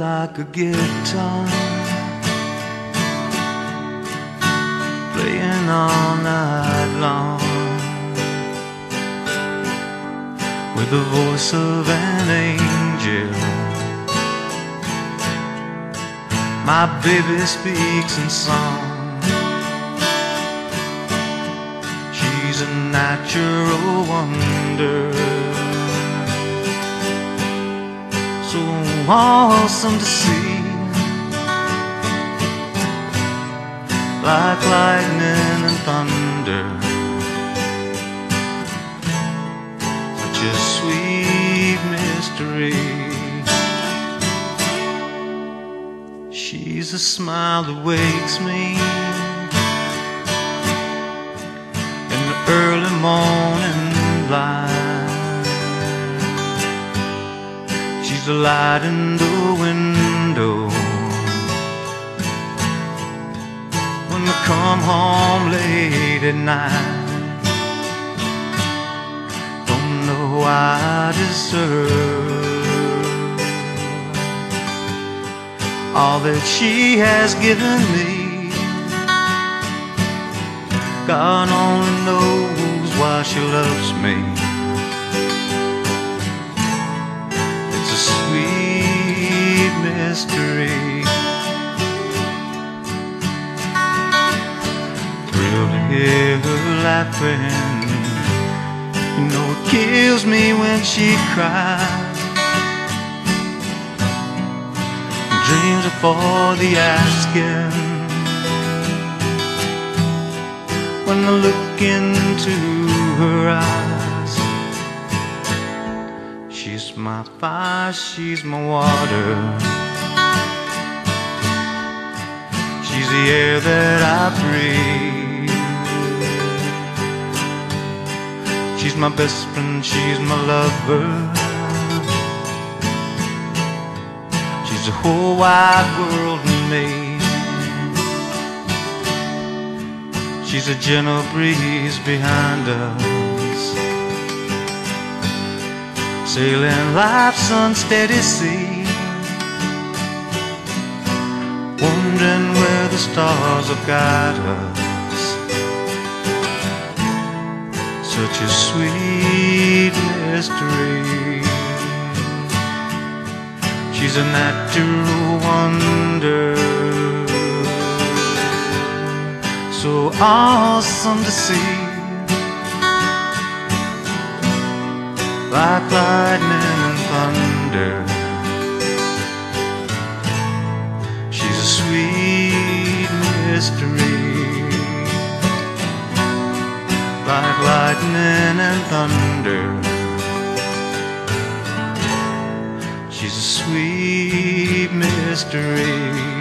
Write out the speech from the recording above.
like a guitar. Playing all night long. With the voice of an angel. My baby speaks in song. She's a natural wonder awesome to see. Like lightning and thunder. Such a sweet mystery. She's a smile that wakes me She's the light in the window When I come home late at night Don't know I deserve all that she has given me. God only knows why she loves me. Mystery. Thrilled to hear her laughing. You know it kills me when she cries. dreams are for the asking. When I look into her eyes, she's my fire, she's my water. The air that I breathe. She's my best friend, she's my lover. She's the whole wide world in me. She's a gentle breeze behind us, sailing life's unsteady sea, wondering stars will guide us. Such a sweet mystery. She's a natural wonder So awesome to see Like lightning lightning and thunder. She's a sweet mystery